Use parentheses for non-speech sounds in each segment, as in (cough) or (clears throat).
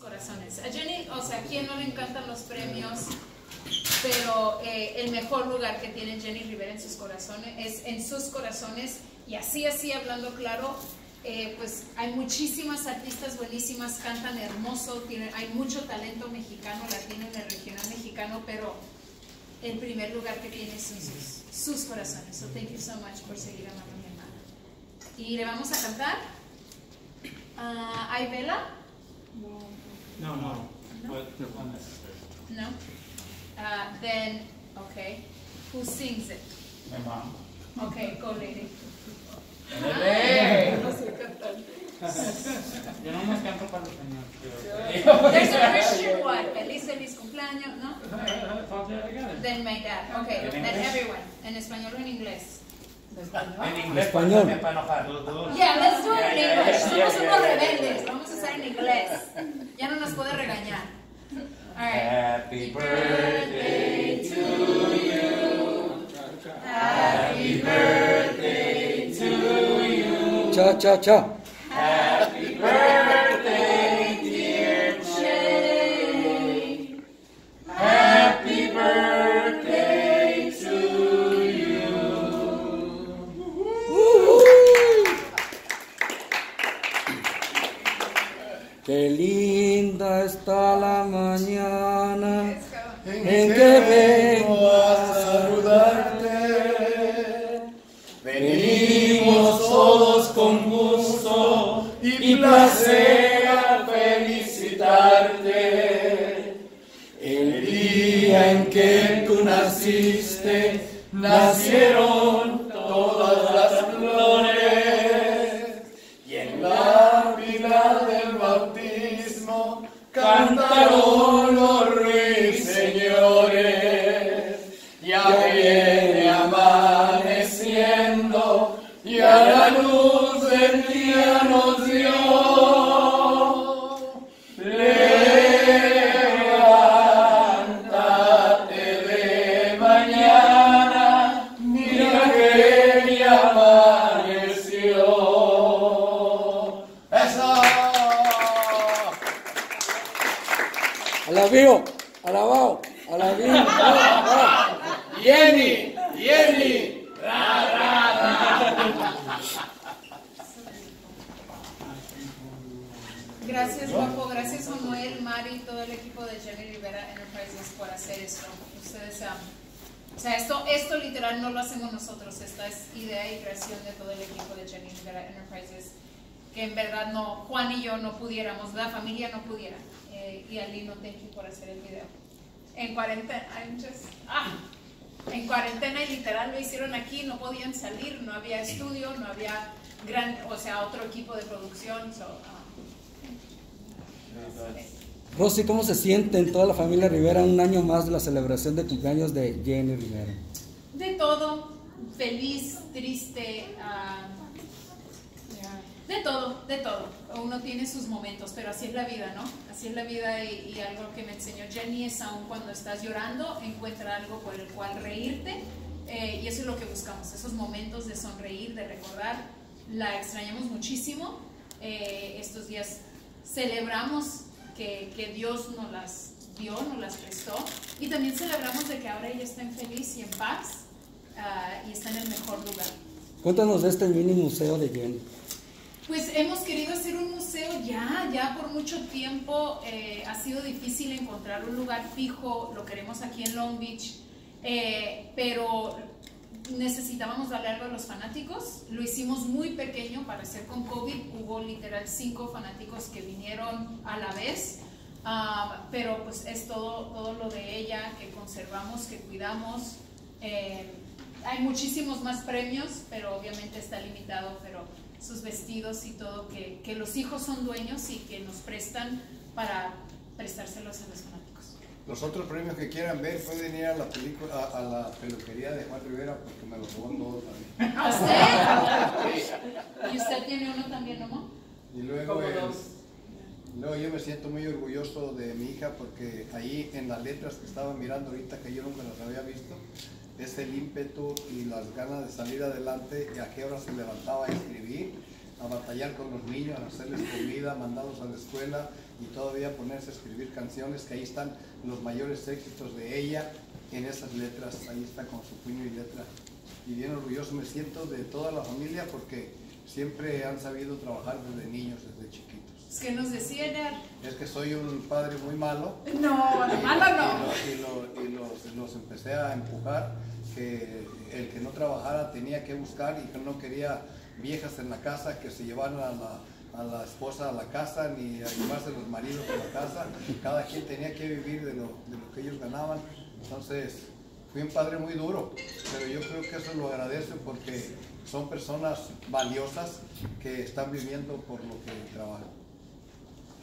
corazones. A Jenny, o sea, ¿a quién no le encantan los premios? Pero eh, el mejor lugar que tiene Jenny Rivera en sus corazones es en sus corazones y así, así, hablando claro, eh, pues hay muchísimas artistas buenísimas, cantan hermoso, tienen, hay mucho talento mexicano, latino en el regional mexicano, pero el primer lugar que tiene son sus, sus corazones. So thank you so much por seguir amando a mi hermana. Y le vamos a cantar. Ah, ¿Hay vela? No. No? But unnecessary. No? Uh, then, okay. Who sings it? My mom. Okay, go lady. ¡Dale! No sé cantar. Yo no más canto para los señores. There's a Christian one. Feliz, feliz cumpleaños, ¿no? (laughs) Then my dad. Okay, ¿En then everyone. En español o en inglés. En inglés, Español. también para enojar. Los dos. Yeah, let's do it in Yeah, yeah, English. yeah, Somos unos rebeldes. Vamos a hacer en inglés. Ya no nos puede regañar. All right. Happy birthday to you. Happy birthday to you. Cha, cha, cha. Saludarte. Venimos todos con gusto y placer a felicitarte. El día en que tú naciste, nacieron Gracias, guapo. Gracias, Manuel, Mari y todo el equipo de Jenny Rivera Enterprises por hacer esto. Ustedes, um, o sea, esto, esto literal no lo hacemos nosotros. Esta es idea y creación de todo el equipo de Jenny Rivera Enterprises. Que en verdad no, Juan y yo no pudiéramos, la familia no pudiera. Eh, y Alino, thank you por hacer el video. En cuarentena, I'm just, ah, en cuarentena y literal lo hicieron aquí, no podían salir, no había estudio, no había gran, o sea, otro equipo de producción. So, um, Rosy, ¿cómo se siente en toda la familia Rivera un año más de la celebración de cumpleaños de Jenny Rivera? De todo, feliz, triste, ah, de todo, de todo. Uno tiene sus momentos, pero así es la vida, ¿no? Así es la vida y, algo que me enseñó Jenny es aún cuando estás llorando, encuentra algo por el cual reírte eh, y eso es lo que buscamos, esos momentos de sonreír, de recordar. La extrañamos muchísimo. eh, estos días celebramos que, que Dios nos las dio, nos las prestó y también celebramos de que ahora ella está en feliz y en paz ah, y está en el mejor lugar. Cuéntanos de este mini museo de Jenny. Pues hemos querido hacer un museo ya, ya por mucho tiempo eh, ha sido difícil encontrar un lugar fijo, lo queremos aquí en Long Beach, eh, pero necesitábamos darle algo a los fanáticos, lo hicimos muy pequeño para hacer con COVID, hubo literal cinco fanáticos que vinieron a la vez, ah, pero pues es todo, todo lo de ella que conservamos, que cuidamos. eh, hay muchísimos más premios, pero obviamente está limitado, pero sus vestidos y todo, que, que los hijos son dueños y que nos prestan para prestárselos a los fanáticos. Los otros premios que quieran ver pueden ir a la película, a, a la peluquería de Juan Rivera porque me los robó todo también. ¿A usted? ¿Y usted tiene uno también, no? Y luego, el- luego yo me siento muy orgulloso de mi hija porque ahí en las letras que estaba mirando ahorita que yo nunca las había visto, es el ímpetu y las ganas de salir adelante y a qué hora se levantaba a escribir, a batallar con los niños, a hacerles comida, mandarlos a la escuela, y todavía ponerse a escribir canciones que ahí están los mayores éxitos de ella en esas letras, ahí está con su puño y letra. Y bien orgulloso me siento de toda la familia porque siempre han sabido trabajar desde niños, desde chiquitos. Es que nos decía Edgar. Es que soy un padre muy malo. No, de malo no. Y, lo- y los, los empecé a empujar que el que no trabajara tenía que buscar y que no quería viejas en la casa que se llevaran a la, a la esposa a la casa ni a llevarse los maridos a la casa. Cada quien tenía que vivir de lo, de lo que ellos ganaban. Entonces, fui un padre muy duro, pero yo creo que eso lo agradezco porque son personas valiosas que están viviendo por lo que trabajan.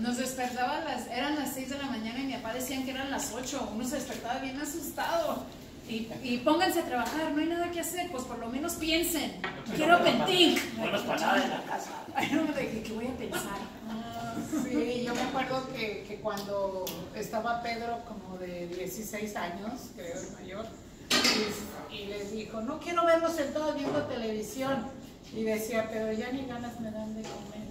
Nos despertaba a las, eran las 6 de la mañana y mi papá decían que eran las 8. Uno se despertaba bien asustado. Y, y pónganse a trabajar, no hay nada que hacer, pues por lo menos piensen. Quiero pentir. Buenos para nada en la casa. Ay, no, de que, que voy a pensar. Ah, Sí, yo me acuerdo que, que cuando estaba Pedro como de 16 años, creo el mayor, y, y les dijo, no quiero verlos sentados viendo televisión. Y decía, pero ya ni ganas me dan de comer.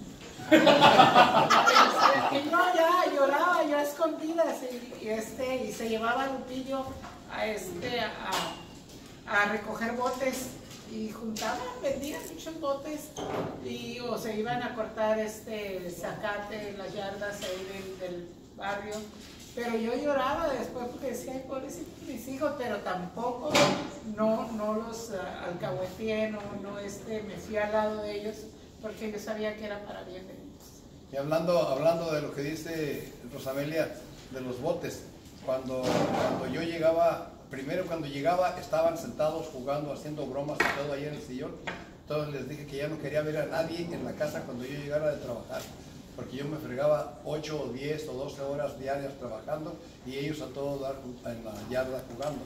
Y no, ya lloraba yo a escondidas y, este, y se llevaba Lupillo a, este, a, a recoger botes y juntaban, vendían muchos botes y o se iban a cortar este zacate las yardas ahí del, barrio. Pero yo lloraba después porque decía, ay, pobrecitos mis hijos, pero tampoco no, no los ah, alcahueteé, no, este, me fui al lado de ellos porque yo sabía que era para bien. Y hablando, hablando de lo que dice Rosamelia, de los botes, cuando, cuando yo llegaba, primero cuando llegaba estaban sentados jugando, haciendo bromas y todo ahí en el sillón. Entonces les dije que ya no quería ver a nadie en la casa cuando yo llegara de trabajar, porque yo me fregaba 8 o 10 o 12 horas diarias trabajando y ellos a todo dar en la yarda jugando.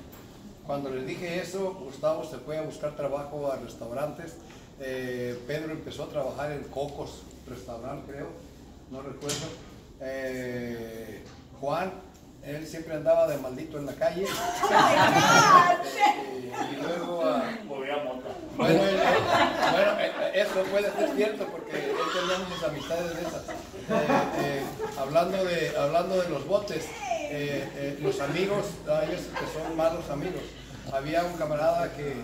Cuando les dije eso, Gustavo se fue a buscar trabajo a restaurantes. Eh, Pedro empezó a trabajar en Cocos, restaurante creo, no recuerdo. Eh, Juan, él siempre andaba de maldito en la calle. (laughs) Eh, y luego, ah, Movía mota. bueno, él- bueno, eh, eh, eso puede ser cierto porque él tenía muchas amistades de esas. Eh, eh, hablando, de, hablando de los botes, eh, eh, los amigos, hay veces que son malos amigos. Había un camarada que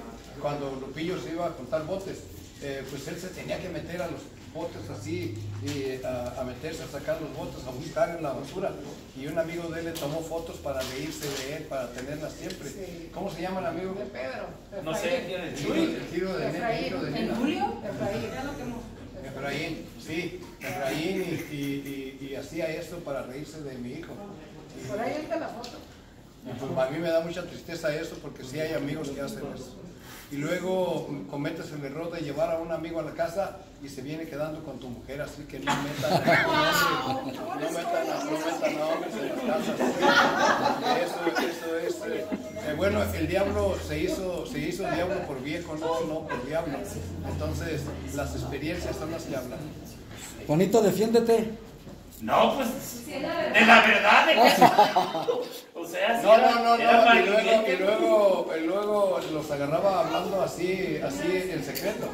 cuando Lupillo se iba a contar botes, eh, pues él se tenía que meter a los botes así y a, a meterse a sacar los botes, a buscar en la basura. Y un amigo de él le tomó fotos para reírse de él, para tenerlas siempre. Sí. ¿Cómo se llama el amigo? De Pedro. No sé quién es. giro de de. ¿En julio? Efraín. Efraín, sí, Efraín y, y- y- y hacía esto para reírse de mi hijo. Por ahí está la foto. Y pues a mí me da mucha tristeza eso porque sí hay amigos que hacen eso. Y luego cometes el error de llevar a un amigo a la casa y se viene quedando con tu mujer, así que no metan a (laughs) un hombre, no metan a, no metan a hombres en las casas. Eso, eso es. eh, bueno, el diablo se hizo, se hizo diablo por viejo, no, no por diablo. Entonces, las experiencias son las que hablan. Juanito, defiéndete. No, pues. De la verdad, de que. No, no, no, era no, y luego, y luego, y luego los agarraba hablando así, así en secreto.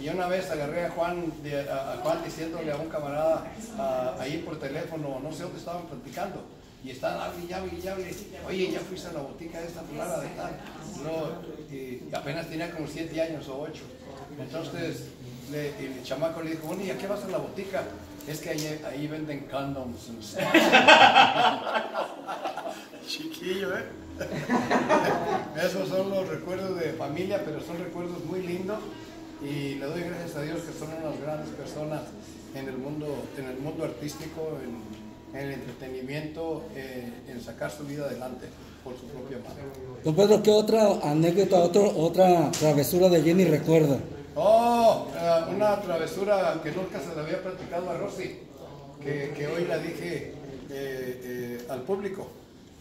Y una vez agarré a Juan, a, diciéndole a un camarada a- ahí por teléfono, no sé dónde estaban platicando, y estaban hable y hable. Oye, ya fuiste a la botica de esta fulana de tal. No, y, apenas tenía como siete años o ocho. Entonces, le, y el chamaco le dijo, bueno, ¿y a qué vas a la botica? Es que ahí, ahí venden condoms. (laughs) and stuff." Chiquillo, ¿eh? (laughs) Esos son los recuerdos de familia, pero son recuerdos muy lindos y le doy gracias a Dios que son unas grandes personas en el mundo, en el mundo artístico, en, en el entretenimiento, eh, en sacar su vida adelante por su propia mano. Don Pedro, ¿qué otra anécdota, otro- otra travesura de Jenny recuerda? Oh, eh, una travesura que nunca se le había platicado a Rosy, que, que hoy la dije eh, eh, al público,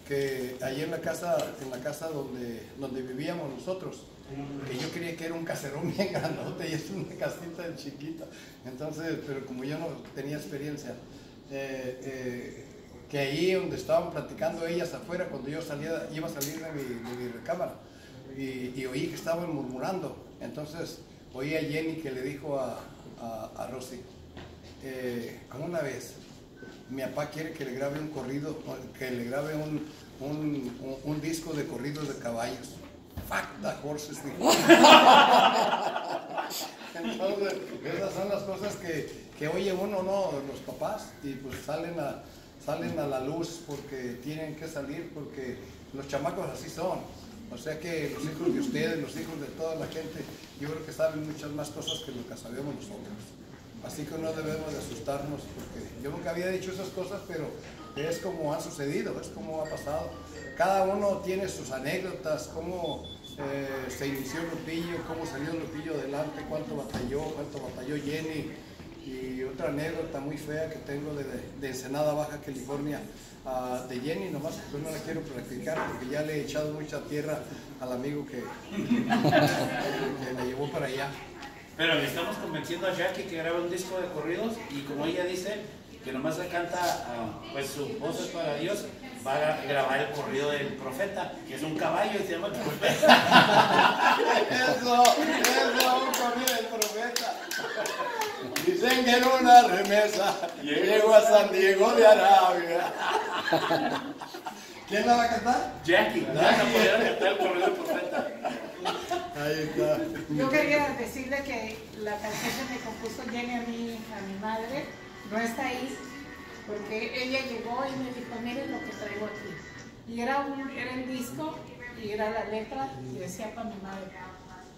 que allí en la casa, en la casa donde, donde vivíamos nosotros, que yo creía que era un caserón (laughs) bien grandote y es una casita chiquita, entonces, pero como yo no tenía experiencia, eh, eh, que ahí donde estaban platicando ellas afuera, cuando yo salía, iba a salir de mi, de mi recámara, y, oí que estaban murmurando. Entonces oí a Jenny que le dijo a, a, a Rosy, eh, una vez, Mi papá quiere que le grabe un corrido, que le grabe un, un, un- un disco de corridos de caballos. Fuck the horses, dijo. (laughs) Entonces, esas son las cosas que, que oye uno, ¿no? Los papás, y pues salen a, salen a la luz porque tienen que salir, porque los chamacos así son. O sea que los hijos de ustedes, los hijos de toda la gente, yo creo que saben muchas más cosas que lo que sabemos nosotros. Así que no debemos de asustarnos, porque yo nunca había dicho esas cosas, pero es como ha sucedido, es como ha pasado. Cada uno tiene sus anécdotas, cómo eh, se inició Lupillo, cómo salió Lupillo adelante, cuánto batalló, cuánto batalló Jenny. Y otra anécdota muy fea que tengo de, de Ensenada Baja, California, ah, de Jenny, nomás que no la quiero practicar porque ya le he echado mucha tierra al amigo que, (laughs) que me llevó para allá. Pero le estamos convenciendo a Jackie que grabe un disco de corridos y como ella dice que nomás le canta, ah, pues su voz es para Dios, va a grabar el corrido del profeta, que es un caballo y se llama el profeta. (laughs) Eso, eso, un corrido del profeta. Dicen que en una remesa llegó a San Diego de Arabia. ¿Quién la va a cantar? Jackie, ¿no? Vas a poder cantar el corrido del profeta. Ahí está. Yo quería decirle que la canción que me compuso Jenny a mí, a mi madre, no está ahí, porque ella llegó y me dijo, miren lo que traigo aquí. Y era, un, era el disco, y era la letra, y decía para mi madre.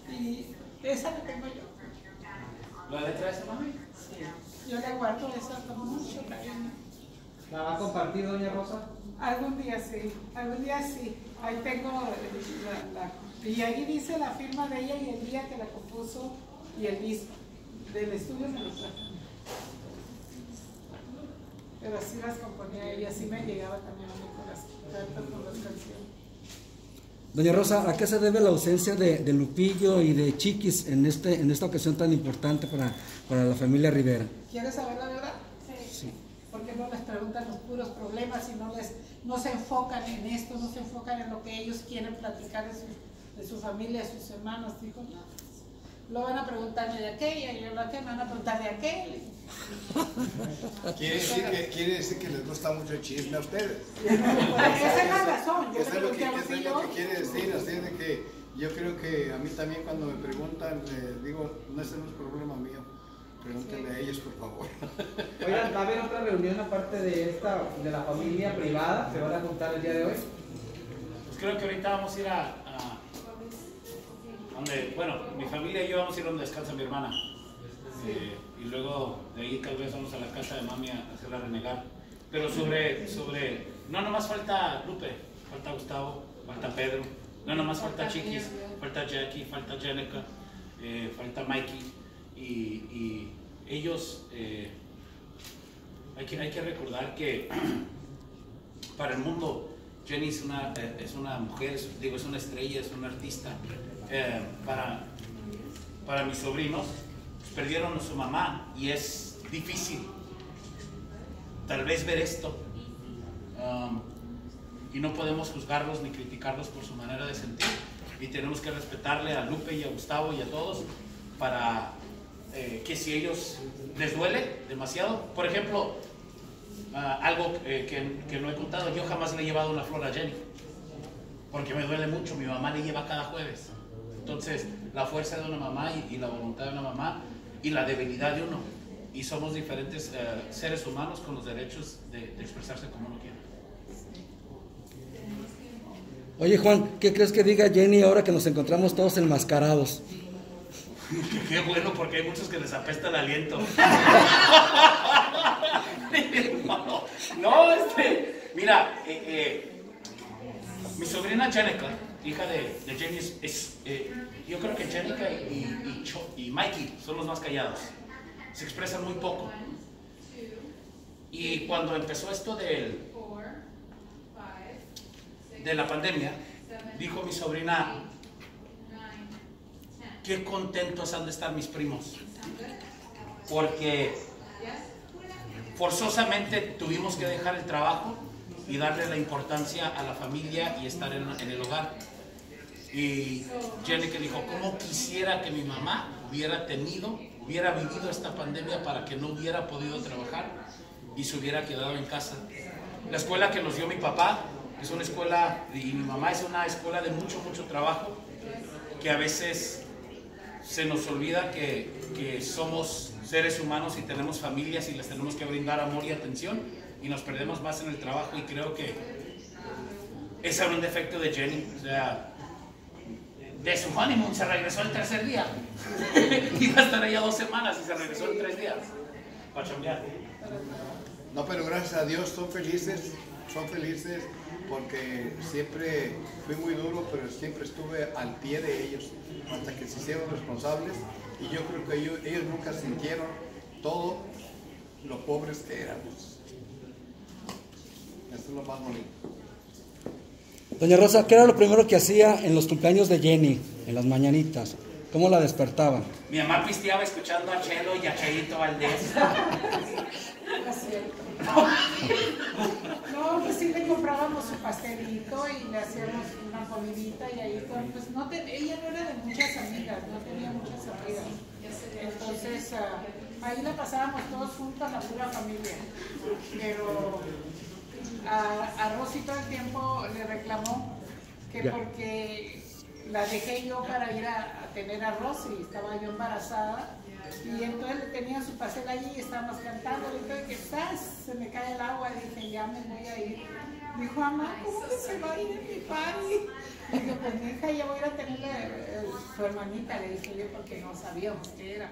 Y esa la tengo yo. ¿La letra de esa mami? Sí. Yo la guardo esa con mucho cariño. ¿La va a compartir, doña Rosa? Algún día sí, algún día sí. Ahí tengo la, la- y ahí dice la firma de ella y el día que la compuso y el disco. Del estudio me lo trajo. Pero así las componía ella, así me llegaba también a mí con las cartas, con las canciones. Doña Rosa, ¿a qué se debe la ausencia de, de Lupillo y de Chiquis en, este, en esta ocasión tan importante para, para la familia Rivera? ¿Quieres saber la verdad? Sí. porque no les preguntan los puros problemas y no les no se enfocan en esto, no se enfocan en lo que ellos quieren platicar de su familia, de sus hermanos. Dijo, no, lo van a preguntar de aquella y yo lo que me van a preguntar de aquel. (laughs) Quiere decir, que, quiere decir que les gusta mucho el chisme a ustedes. (laughs) Esa es la razón. Yo Eso es lo que, eso es lo que quiere decir, así de que yo creo que a mí también cuando me preguntan, eh, digo, no ese no es problema mío, pregúntenle a ellos por favor. (laughs) Oigan, ¿va a haber otra reunión aparte de esta, de la familia privada? ¿Se van a juntar el día de hoy? Pues creo que ahorita vamos a ir a- donde, bueno, mi familia y yo vamos a ir donde descansa mi hermana. Eh, y luego de ahí tal vez vamos a la casa de mami a hacerla renegar. Pero sobre, sobre, no nomás falta Lupe, falta Gustavo, falta Pedro, no nomás falta Chiquis, falta Jackie, falta Jenica, eh, falta Mikey. Y, y ellos, eh, hay, que, hay que recordar que (clears throat) para el mundo, Jenny es una, eh, es una mujer, es- digo, es una estrella, es una artista. Eh, para, para mis sobrinos, pues, perdieron a su mamá y es difícil tal vez ver esto. Um, y no podemos juzgarlos ni criticarlos por su manera de sentir. Y tenemos que respetarle a Lupe y a Gustavo y a todos para eh, que si ellos les duele demasiado, por ejemplo, Ah, algo eh, que, que no he contado, yo jamás le he llevado una flor a Jenny, porque me duele mucho, mi mamá le lleva cada jueves. Entonces, la fuerza de una mamá y, y la voluntad de una mamá y la debilidad de uno. Y somos diferentes eh, seres humanos con los derechos de, de expresarse como uno quiere. Oye Juan, ¿qué crees que diga Jenny ahora que nos encontramos todos enmascarados? (laughs) Qué bueno, porque hay muchos que les apesta el aliento. (laughs) (laughs) no, este, mira, eh, eh, mi sobrina Jenica, hija de, de Jenny, es, eh, yo creo que Jenica y, y, y Mikey son los más callados. Se expresan muy poco. Y cuando empezó esto del, de la pandemia, dijo mi sobrina, qué contentos han de estar mis primos. Porque forzosamente tuvimos que dejar el trabajo y darle la importancia a la familia y estar en, el hogar. Y Jenny que dijo, ¿cómo quisiera que mi mamá hubiera tenido, hubiera vivido esta pandemia para que no hubiera podido trabajar? y se hubiera quedado en casa. La escuela que nos dio mi papá es una escuela, y mi mamá es una escuela de mucho, mucho trabajo, que a veces se nos olvida que somos seres humanos y tenemos familias y les tenemos que brindar amor y atención y nos perdemos más en el trabajo y creo que ese era un defecto de Jenny. O sea, de su honeymoon se regresó el tercer día. (laughs) Iba a estar allá dos semanas y se regresó en tres días. Para chambear. No, pero gracias a Dios son felices, son felices porque siempre fui muy duro, pero siempre estuve al pie de ellos hasta que se hicieron responsables y yo creo que ellos, ellos nunca sintieron todo lo pobres que éramos. Eso es lo más bonito. Doña Rosa, ¿qué era lo primero que hacía en los cumpleaños de Jenny, en las mañanitas? ¿Cómo la despertaba? Mi mamá pisteaba escuchando a Chelo y a Cheito Valdés. (laughs) (laughs) No es cierto. No, pues sí le pastelito y le hacíamos una comidita y ahí con, pues no te- ella no era de muchas amigas, no tenía muchas amigas. Entonces ah, ahí la pasábamos todos juntos, la pura familia. Pero a, a Rosy todo el tiempo le reclamó que porque la dejé yo para ir a, a tener a Rosy, estaba yo embarazada y entonces le tenía su pastel allí y estábamos cantando, y entonces que estás, se me cae el agua, dije ya me voy a ir. Dijo, mamá, ¿cómo que se va a ir en mi party? Dije, pues mi hija ya voy a ir a tenerle eh, su hermanita, le dije yo porque no sabíamos qué era.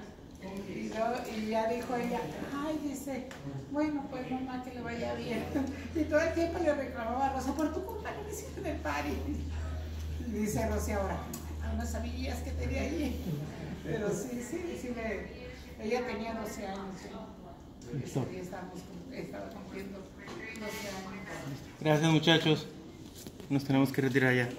Y, yo- y ya dijo ella, ay, dice, bueno, pues mamá, que le vaya bien. Y todo el tiempo le reclamaba a Rosa, por tu culpa no me hicieron el party. Y dice Rosy ahora, "Ah, no sabías que tenía allí. Pero sí, sí, sí, le- ella tenía 12 años. estábamos, cum- estaba cumpliendo 12 años. Gracias muchachos. Nos tenemos que retirar ya.